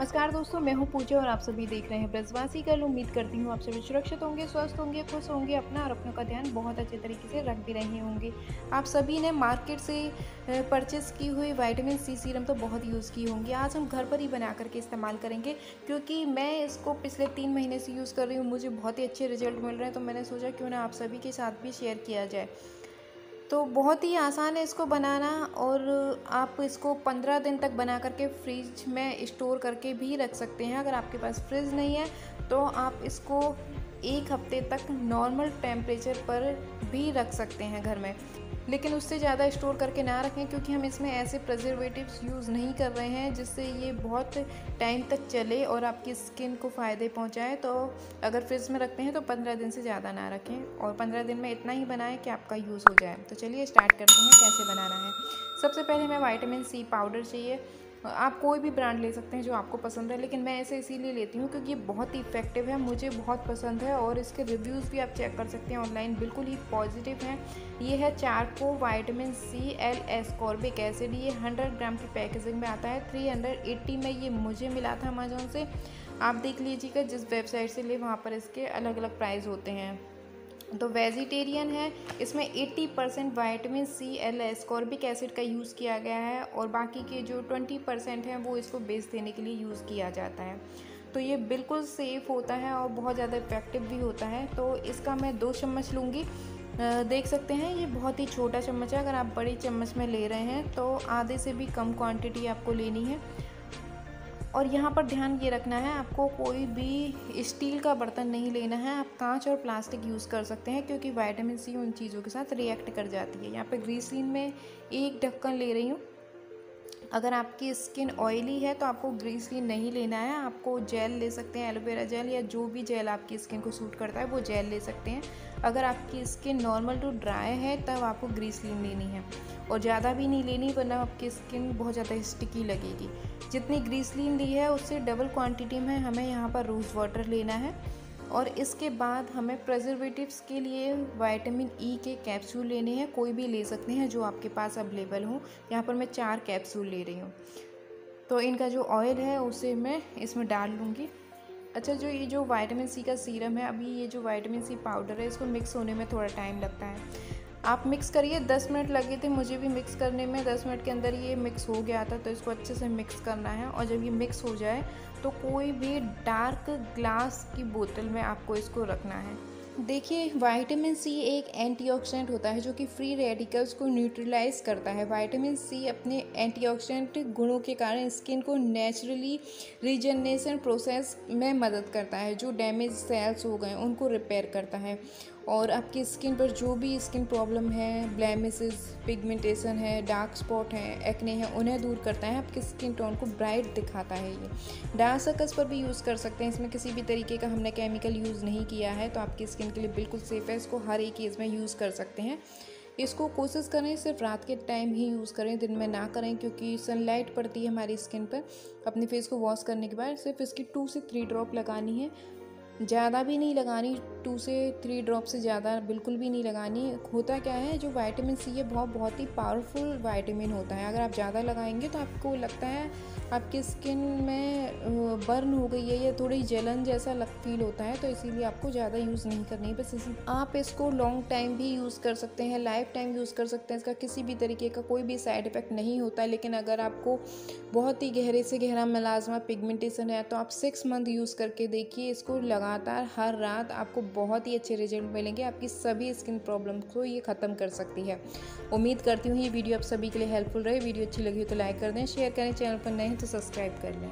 नमस्कार दोस्तों, मैं हूँ पूजा और आप सभी देख रहे हैं ब्रजवासी। कल उम्मीद करती हूँ आप सभी सुरक्षित होंगे, स्वस्थ होंगे, खुश होंगे, अपना और अपनों का ध्यान बहुत अच्छे तरीके से रख भी रहे होंगे। आप सभी ने मार्केट से परचेस की हुई वाइटामिन सी सीरम तो बहुत यूज़ की होंगी। आज हम घर पर ही बना करके इस्तेमाल करेंगे, क्योंकि मैं इसको पिछले तीन महीने से यूज़ कर रही हूँ। मुझे बहुत ही अच्छे रिज़ल्ट मिल रहे हैं तो मैंने सोचा क्यों ना आप सभी के साथ भी शेयर किया जाए। तो बहुत ही आसान है इसको बनाना और आप इसको पंद्रह दिन तक बना करके फ्रिज में स्टोर करके भी रख सकते हैं। अगर आपके पास फ्रिज नहीं है तो आप इसको एक हफ़्ते तक नॉर्मल टेम्परेचर पर भी रख सकते हैं घर में। लेकिन उससे ज़्यादा स्टोर करके ना रखें क्योंकि हम इसमें ऐसे प्रजर्वेटिव्स यूज़ नहीं कर रहे हैं जिससे ये बहुत टाइम तक चले और आपकी स्किन को फ़ायदे पहुँचाए। तो अगर फ्रिज में रखते हैं तो पंद्रह दिन से ज़्यादा ना रखें और पंद्रह दिन में इतना ही बनाएँ कि आपका यूज़ हो जाए। तो चलिए स्टार्ट करते हैं कैसे बनाना है। सबसे पहले हमें वाइटामिन सी पाउडर चाहिए। आप कोई भी ब्रांड ले सकते हैं जो आपको पसंद है, लेकिन मैं ऐसे इसीलिए लेती हूँ क्योंकि ये बहुत ही इफ़ेक्टिव है, मुझे बहुत पसंद है और इसके रिव्यूज़ भी आप चेक कर सकते हैं ऑनलाइन बिल्कुल ही पॉजिटिव हैं। ये है चारको vitamin C L ascorbic acid ये हंड्रेड ग्राम की पैकेजिंग में आता है थ्री हंड्रेड एट्टी में ये मुझे मिला था अमेजोन से। आप देख लीजिएगा, जिस वेबसाइट से ले, वहाँ पर इसके अलग अलग प्राइस होते हैं। तो वेजिटेरियन है, इसमें 80 percent vitamin C L ascorbic acid का यूज़ किया गया है और बाकी के जो 20 परसेंट हैं, वो इसको बेच देने के लिए यूज़ किया जाता है। तो ये बिल्कुल सेफ़ होता है और बहुत ज़्यादा इफ़ेक्टिव भी होता है। तो इसका मैं दो चम्मच लूँगी। देख सकते हैं, ये बहुत ही छोटा चम्मच है। अगर आप बड़ी चम्मच में ले रहे हैं तो आधे से भी कम क्वांटिटी आपको लेनी है। और यहाँ पर ध्यान ये रखना है, आपको कोई भी स्टील का बर्तन नहीं लेना है, आप कांच और प्लास्टिक यूज़ कर सकते हैं क्योंकि वाइटामिन सी उन चीज़ों के साथ रिएक्ट कर जाती है। यहाँ पे ग्रीसिन में एक ढक्कन ले रही हूँ। अगर आपकी स्किन ऑयली है तो आपको ग्रीसलिन नहीं लेना है, आपको जेल ले सकते हैं, एलोवेरा जेल या जो भी जेल आपकी स्किन को सूट करता है, वो जेल ले सकते हैं। अगर आपकी स्किन नॉर्मल टू ड्राई है, तब आपको ग्रीसलिन लेनी है। और ज़्यादा भी नहीं लेनी, वरना आपकी स्किन बहुत ज़्यादा स्टिकी लगेगी। जितनी ग्रीसलिन ली है, उससे डबल क्वांटिटी में हमें यहाँ पर रोज़ वाटर लेना है। और इसके बाद हमें प्रेजर्वेटिव्स के लिए वाइटामिन ई e के कैप्सूल लेने हैं। कोई भी ले सकते हैं जो आपके पास अवेलेबल हो। यहाँ पर मैं चार कैप्सूल ले रही हूँ। तो इनका जो ऑयल है, उसे मैं इसमें डाल लूँगी। अच्छा जो ये जो वाइटामिन सी का सीरम है, अभी ये जो वाइटामिन सी पाउडर है, इसको मिक्स होने में थोड़ा टाइम लगता है। आप मिक्स करिए। दस मिनट लगे थे, मुझे भी मिक्स करने में। दस मिनट के अंदर ये मिक्स हो गया था तो इसको अच्छे से मिक्स करना है। और जब ये मिक्स हो जाए तो कोई भी डार्क ग्लास की बोतल में आपको इसको रखना है। देखिए विटामिन सी एक एंटीऑक्सीडेंट होता है, जो कि फ्री रेडिकल्स को न्यूट्रलाइज करता है। विटामिन सी अपने एंटीऑक्सीडेंट गुणों के कारण स्किन को नेचुरली रीजनरेशन प्रोसेस में मदद करता है, जो डैमेज सेल्स हो गए, उनको रिपेयर करता है। और आपकी स्किन पर जो भी स्किन प्रॉब्लम है ब्लैमिसेस पिगमेंटेशन है डार्क स्पॉट है एक्ने हैं, उन्हें दूर करता है, आपकी स्किन टोन को ब्राइट दिखाता है ये। डार्क सर्कल्स पर भी यूज़ कर सकते हैं, इसमें किसी भी तरीके का हमने केमिकल यूज़ नहीं किया है तो आपकी स्किन के लिए बिल्कुल सेफ़ है, इसको हर एक एज में यूज़ कर सकते हैं। इसको कोशिश करें, सिर्फ़ रात के टाइम ही यूज़ करें, दिन में ना करें, क्योंकि सनलाइट पड़ती है हमारी स्किन पर, अपने फेस को वॉश करने के बाद सिर्फ़ इसकी टू से थ्री ड्रॉप लगानी है। ज़्यादा भी नहीं लगानी टू से थ्री ड्रॉप से ज़्यादा बिल्कुल भी नहीं लगानी। होता क्या है, जो वाइटामिन सी है, बहुत बहुत ही पावरफुल वाइटामिन होता है। अगर आप ज़्यादा लगाएँगे तो आपको लगता है आपकी स्किन में बर्न हो गई है या थोड़ी जलन जैसा लग फील होता है तो इसीलिए आपको ज़्यादा यूज़ नहीं करनी बस इसी, आप इसको लॉन्ग टाइम भी यूज़ कर सकते हैं लाइफ टाइम यूज़ कर सकते हैं। इसका किसी भी तरीके का कोई भी साइड इफ़ेक्ट नहीं होता, लेकिन अगर आपको बहुत ही गहरे से गहरा मलाजमा पिगमेंटेशन है तो आप सिक्स मंथ यूज़ करके देखिए, इसको लगातार, हर रात आपको बहुत ही अच्छे रिज़ल्ट मिलेंगे। आपकी सभी स्किन प्रॉब्लम को ये ख़त्म कर सकती है। उम्मीद करती हूँ ये वीडियो आप सभी के लिए हेल्पफुल रहे। वीडियो अच्छी लगी हो तो लाइक कर दें, शेयर करें, चैनल पर नहीं तो सब्सक्राइब कर लें।